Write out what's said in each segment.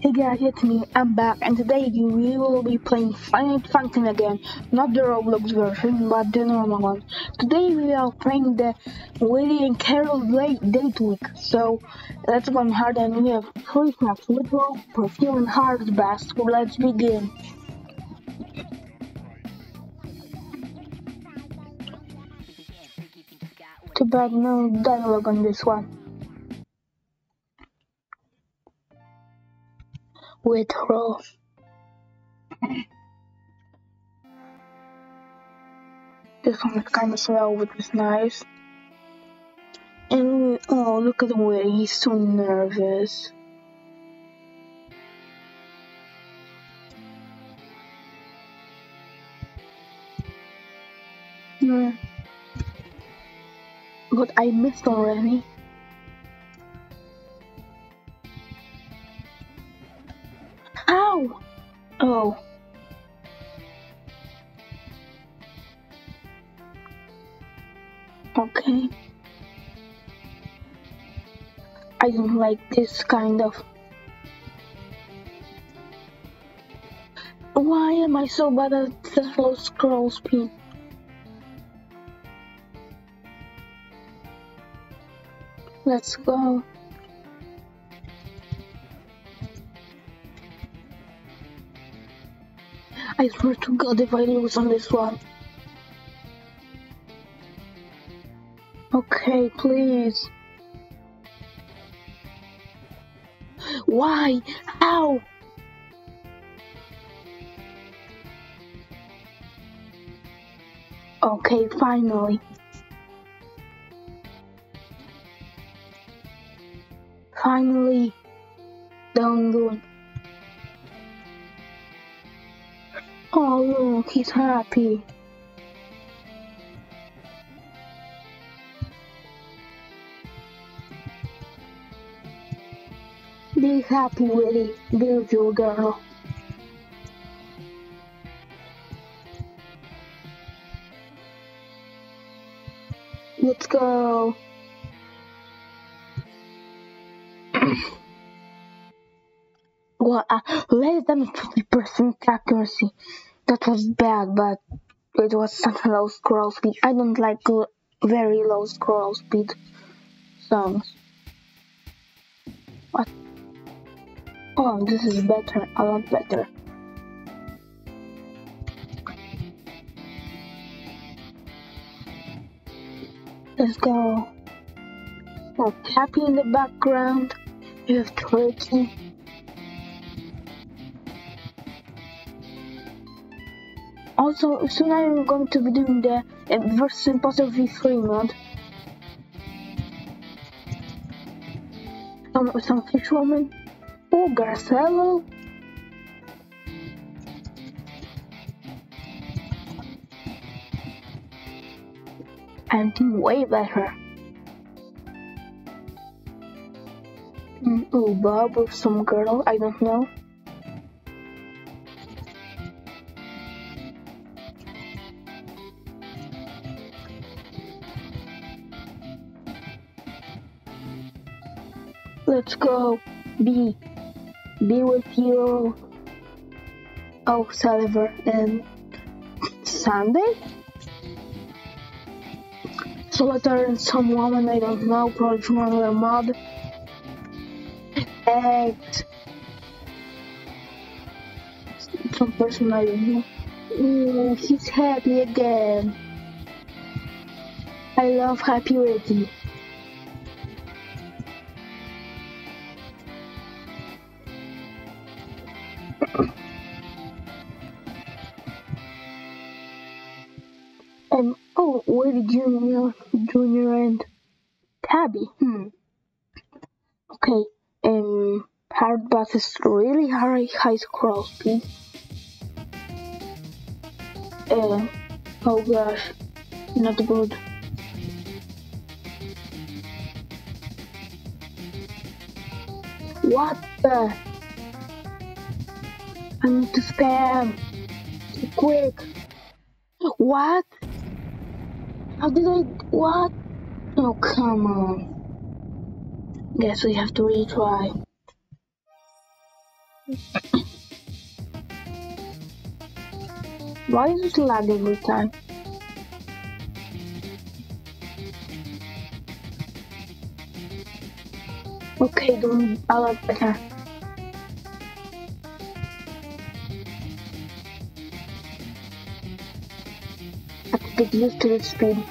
Hey guys, it's me, I'm back, and today we will be playing Final Function again. Not the Roblox version, but the normal one. Today we are playing the Whitty and Carol late date week. So, let's go hard, and we have three snaps, literal, perfume, and hard bath. So let's begin. Too bad no dialogue on this one. With Rose. This one is kind of slow, which is nice. And oh, look at the way he's so nervous. Yeah. But I missed already. Ow! Oh. Okay. I don't like this kind of. Why am I so bad at the slow scroll speed? Let's go. I swear to God if I lose on this one. Okay, please. Why? How? Okay, finally. Finally. Don't do it. Oh look, he's happy. Be happy, Whitty, beautiful girl. Let's go. Well, uh, less than 50% accuracy. That was bad, but it was such a low scroll speed. I don't like very low scroll speed songs. What? Oh, this is better, a lot better. Let's go. Oh, happy in the background. You have turkey. Also, soon I'm going to be doing the uh, versus imposter v3 mod. Some, some fish woman. Oh, Garcello. I'm doing way better. Mm, oh, Bob or some girl, I don't know. Let's go. Be. Be with you. Oh, Sullivan and Sunday? Solitaire and some woman I don't know, probably from another mod. Eggs. Some person I don't know. Mm, he's happy again. I love happy Ricky. Junior, Junior and Tabi. Hmm. Okay. Um, hard bus is really high, high scroll speed. Uh, oh gosh, not good. What the? I need to spam. Quick. What? How did I... What? Oh, come on. Guess we have to retry. Why is it lag every time? Okay, don't I like get used to the speed.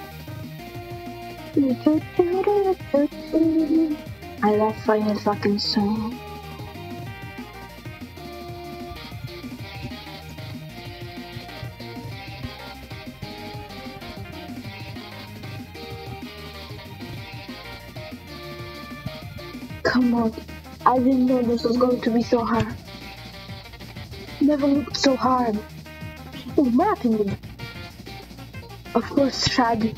I love Final fucking song. Come on. I didn't know this was going to be so hard. Never looked so hard. Oh, mapping Of course, Shaggy.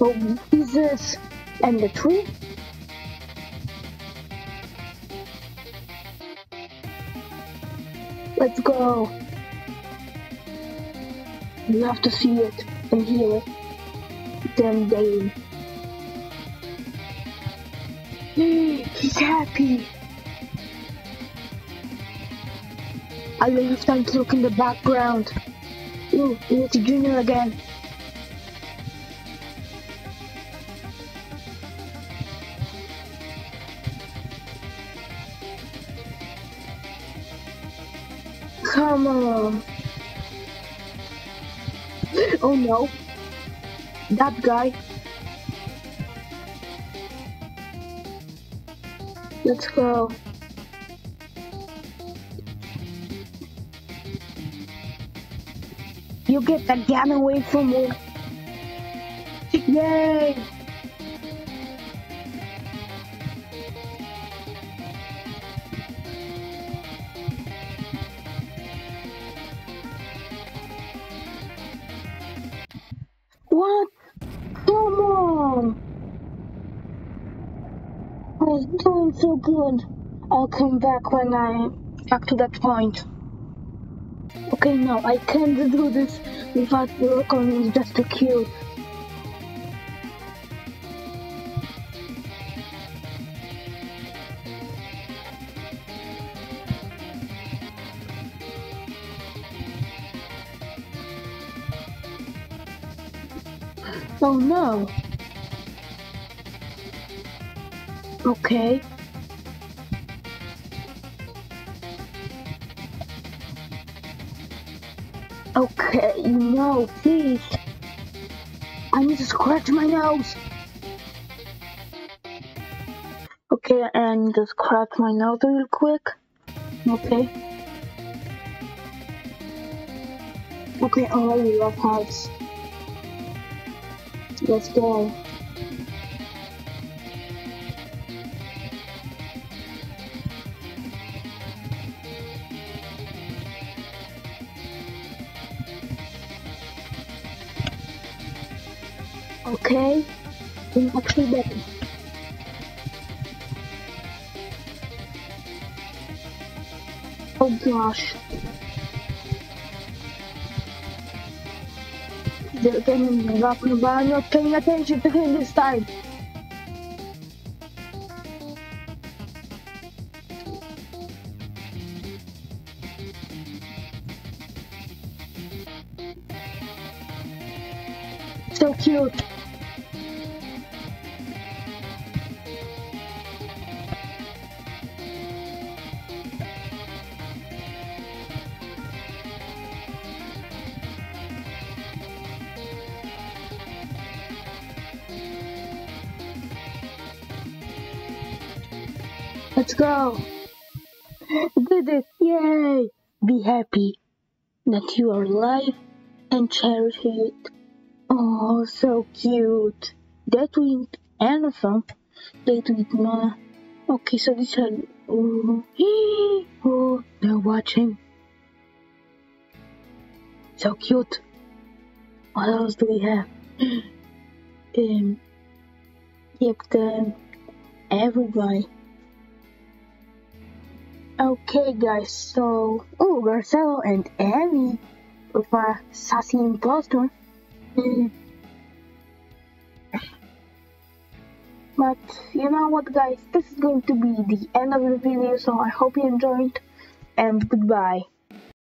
Oh, Jesus. And the tree? Let's go. You have to see it and hear it. Then they He's happy. I don't time to look in the background. Ooh, it's a Junior again. Come on. Oh no. That guy. Let's go. You get that gun away from me. Yay! What? Come on! Oh, I was doing so good. I'll come back when I back to that point. Okay, no, I can't do this without working just too cute. Oh no! Okay. Okay, no, please. I need to scratch my nose. Okay, and just scratch my nose real quick. Okay. Okay, I love hearts. Let's go. Okay, I'm actually ready. Oh gosh. They're getting rock and I'm not paying attention to him this time. So cute. Let's go. Did it. Yay. Be happy that you are alive and cherish it. Oh, so cute. That we anything. That we ma. Okay, so this had. Oh, oh, they're watching. So cute. What else do we have? um, yep, the everybody. Okay, guys, so oh, Garcello and Abby with our sassy imposter. But you know what guys, this is going to be the end of the video so I hope you enjoyed and goodbye.